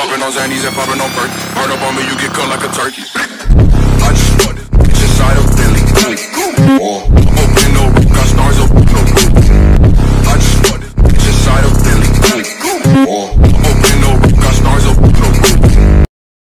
popping on Zannies and popping on Perk. Heard up on me, you get cut like a turkey. I just wanted bitch inside of Billy. Or I'm a window, got stars up. No. I just wanted bitch inside of Billy. Or